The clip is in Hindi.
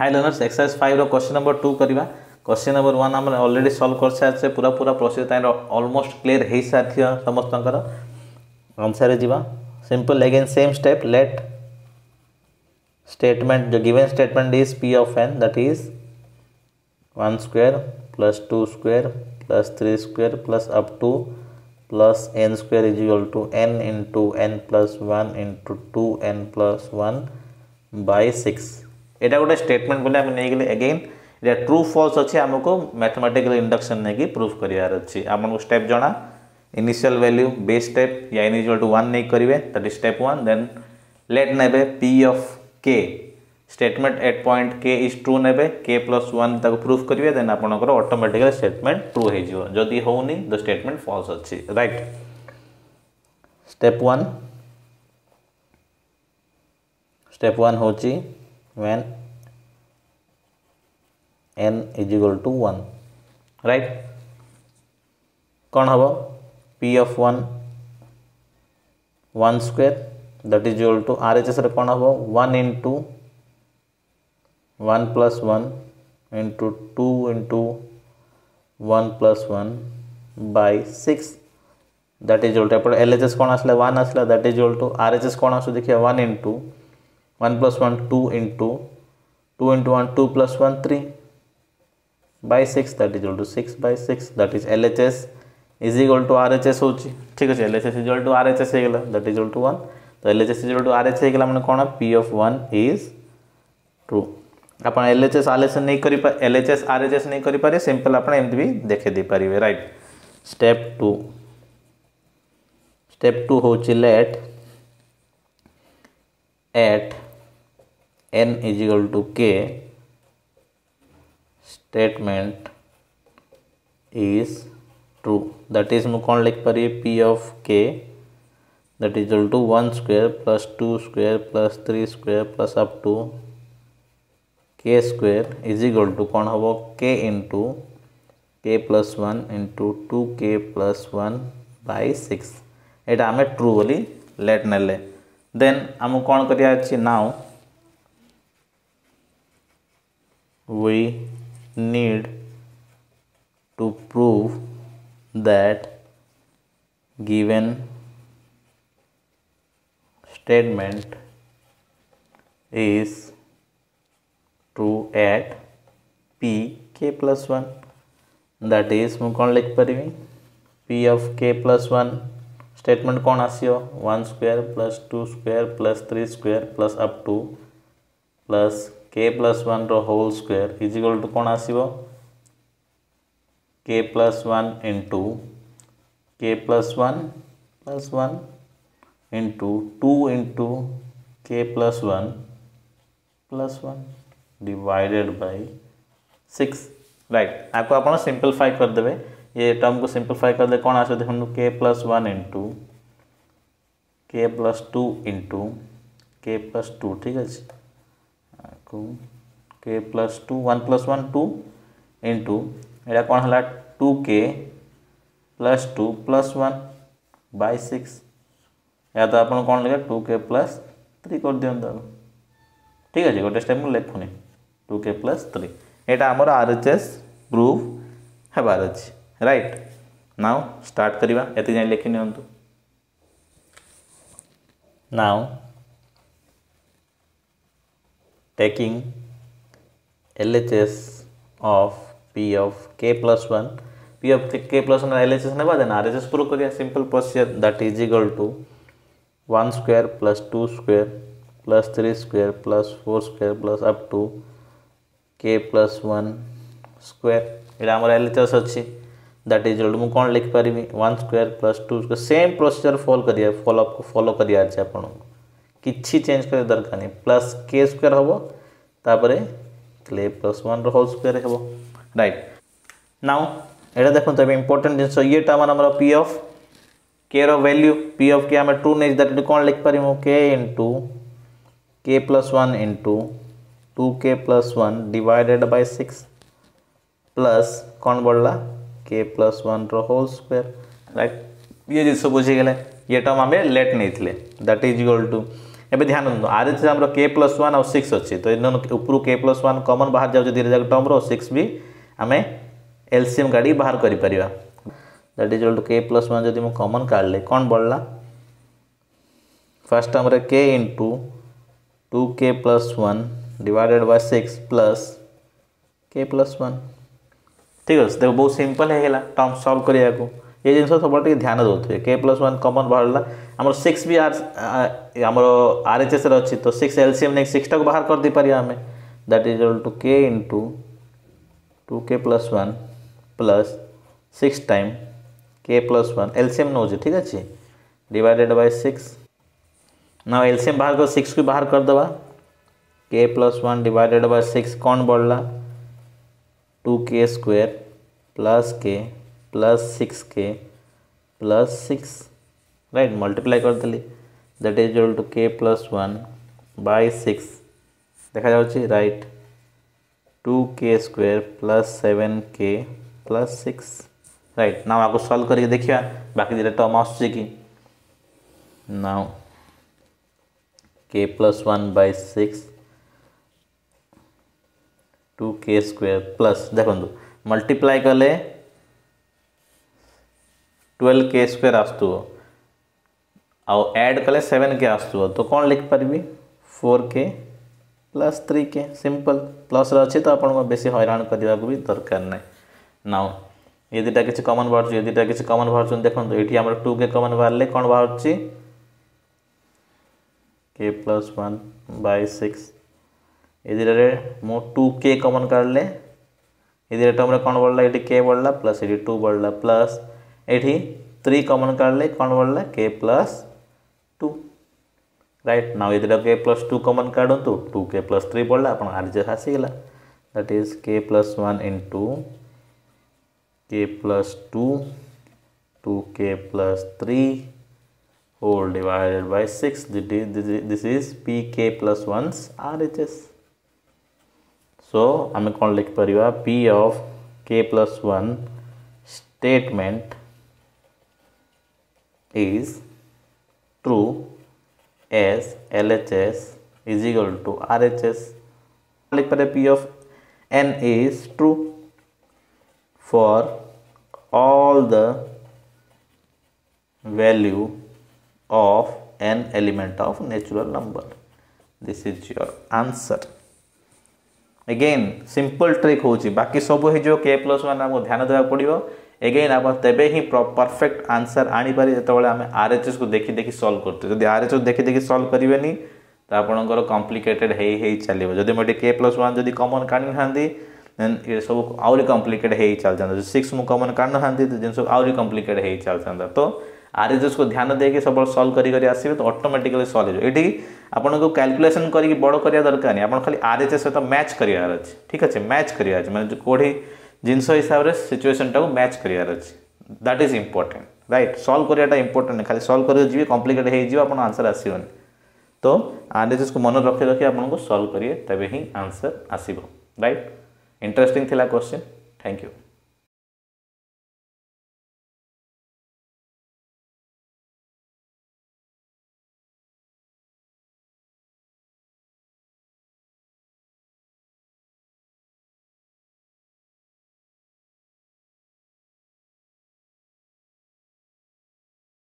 हाई लर्नर्स एक्सरसाइज फाइव रोश्चि नंबर टू करवा क्वेश्चन नंबर वन आम अलरेडी सल्व कर सारे पूरा पूरा प्रोसेस तरह अलमोस्ट क्लीयर हो सारी समस्त आंसर जावा simple again same step let statement जो given statement is P of n that is one square plus two square plus three square plus up to plus n square is equal to n into n plus one into two n plus one by six यहाँ गोटे स्टेटमेंट बोले आम नहींगले एगेन ये ट्रु फल्स अच्छे आमको मैथमेटिकल इंडक्शन नहीं प्रूफ कर स्टेप जना इनिशियल वैल्यू बे स्टेप या इनिशियल टू वन नहीं करेंगे तटी स्टेप वन देन लेट ने P of k statement at point k is true ने के प्लस वन प्रूफ करेंगे देन आपर अटोमेटिकल स्टेटमेंट ट्रु हो जदि हो स्टेटमेंट फल्स अच्छे रईट स्टेप वन वन हो when n is equal to one right कौन हम P of one one square that is equal to RHS रे कौन हम one into one plus one into two into one plus one by six that is equal to L H S कौन आसला वन आसला that is equal to R H S कौन आसू देखिए one into one plus one two into two into one two plus one three by 6 that is equal to 6 by 6 that is LHS is equal to RHS होची। ठीक अछि LHS is equal to RHS हे गेला, that is equal to 1 तो L H S is to R H होगा मैंने कौन P of one is true आप L H S R S नहीं कर L H S R H S नहीं करें सिंपल आप भी देखे दे पारे right step two step two हूँ n is equal to k statement is true. That is मुकोण लिख पर p of k. That is equal to one square plus two square plus three square plus up to k square is equal to कौन हम k into k one into two k one by six. এটা আমি ट्रू बोली लेट नेले Then आम कौन करिया? अछि now we need to prove that given statement is true at p k plus 1 that is ମୁଁ କ'ଣ ଲେଖିପାରିବି p of k plus 1 statement କ'ଣ ଆସିବ 1 square plus 2 square plus 3 square plus up to plus k plus 1 ର whole square is equal to କ'ଣ ଆସିବ k plus 1 into k plus 1 plus 1 into 2 into k plus 1 plus 1 divided by 6 right आपको आप सिंपलीफाई करदे ये टर्म को सिंपलीफाई करदे कौन आस देखो k plus one into k plus two into k plus two ठीक अच्छे K plus two one plus one two into यहाँ कौन है two K plus two plus one by six या तो आप कौन लिखे टू के प्लस थ्री कर दिखाँ ठीक अच्छे गोटे स्टेप मुझे लिखुनि टू के प्लस थ्री यहाँ आमर आर एच एस प्रूफ हबार अच्छे रईट नाउ स्टार्ट करवा ये जाए लिखि नि now of P of K plus one P of K plus one L H S ना एच एस प्रूव करिया simple procedure that is equal to one square plus two square plus three square plus four square plus up to K plus one square यहाँ आम एल एच एस अच्छी। दैट इज़ मुझे कौन लिखिपारि one square plus two square same procedure follow कर फॉलो फॉलो कर कि। चेंज कर दरकार नहीं। प्लस के स्क्वायर हम तापर क्ले प्लस वन रोल स्क्वायर हम रईट नाउ यहाँ देखते इम्पोर्टाट जिन ये आम पी अफ के रैल्यू पी अफ के आम टू नहीं दैट कौन लिखिपार K into K plus one into two K plus one divided by six plus कौन बढ़ला K plus one whole square right ये जिस बुझीगले ये टर्म आम लेट नहीं दैट इज़ इक्वल टू एवं ध्यान दिखाँ आरएचएस आम के प्लस वन और सिक्स अच्छी तो इन ऊपर के प्लस वन कमन बाहर जाऊँ धीरे जाक टर्म्र सिक्स भी आम एलसीएम गाड़ी बाहर कर that is K plus one जब कमन काड़े कौन बढ़ला first term K into two K plus one divided by six plus K plus one ठीक अच्छे देख बहुत सिंपल है टर्म सल्व करने को ଏ ଜିନିଷ ସବୁବେଳେ ଟିକେ ଧ୍ୟାନ ଦେଉଥିବେ କେ ପ୍ଲସ୍ ୱାନ୍ କମନ୍ ବାହାରିଲା ଆମର ସିକ୍ସ ବି ଆର୍ ଆମର ଆର୍ ଏଚ୍ ଏସ୍ରେ ଅଛି ତ ସିକ୍ସ ଏଲ୍ସିଏମ୍ ନେଇକି ସିକ୍ସଟାକୁ ବାହାର କରିଦେଇପାରିବା ଆମେ that is two k into two k plus one plus six time k plus one LCM नौ ठीक अच्छे डिवाइडेड बाय सिक्स ना एलसीएम बाहर कर सिक्स को बाहर कर दवा k plus one divided by six कौन बढ़ला टू के स्क्वेयर प्लस के plus six K plus six right multiply कर देली that is equal to K plus one by six देखा जाऊँ right two K square plus seven K plus six right now आपको सॉल्व करके देखिए बाकी दुटा term us now K plus one by six two K square plus देखो मल्टीप्लाई कले ट्वेल्व के स्क्वेयर आसु आउ एड कले सेवेन के आसु तो कौन लिखिपारि four K plus three K. Simple. Plus अच्छे तो आपको बेस हईराण करने को भी दरकार ना नाउ, ये दुटा किसी कमन बाहर ये दुटा किसी कमन बाहर देखो ये आम टू के कमन बाहर कौन बाहर के प्लस वन बै सिक्स ये दुटे मु टू के कमन काढ़ले ये दुटा टर्म कौन बढ़ला ये के बढ़ला प्लस ये टू बढ़ला प्लस एठी थ्री कमन काढ़ले कौन बढ़ला के प्लस टू रईट ना ये के प्लस टू कमन काढ़ टू के प्लस थ्री पड़ा आप आरजे आसीगला that is K plus one into K plus two two K plus three whole divided by six this is P K plus one R H S so आम कौन लिखिपर P of K plus one statement is true as LHS is equal to RHS. लिख पा P of n is true for all the value of n element of natural number. This is your answer. Again simple trick हूँ बाकी सब हो के प्लस वन आमको dhyana देवा पड़ो अगेन आप तेबे ही परफेक्ट आंसर आनी पारी जेतबेले आमे आरएचएस को देखि देखि सॉल्व करते जदि आरएचएस देखि देखि सॉल्व करिवेनी तो आपणकर कॉम्प्लिकेटेड हेई चलिबो जदि मोटे k plus 1 जदि कॉमन काढी ये सब आहरी कम्प्लिकेट हो चलता सिक्स मुझे कमन काढ़ ना जिन सब आहरी कम्प्लिकेट हो चलता तो आर एच को ध्यान देके सब सल्व कर आसवे तो अटोमेटिकली सल्व हो आपको कैलकुलेसन कर बड़ करा दरकार नहीं आप खाली आर एच सहित मैच करार अच्छे ठीक अच्छे मैच जिनस हिसाब से सिचुएसन टाक मैच करार अच्छे that is important right solve कराया इम्पोर्टेन्ट खाली सल्व कर जी कम्प्लिकेट होन्सर आसवन तो एच को मन रखी रखी आपको सल्व करेंगे तेज ही आंसर आसो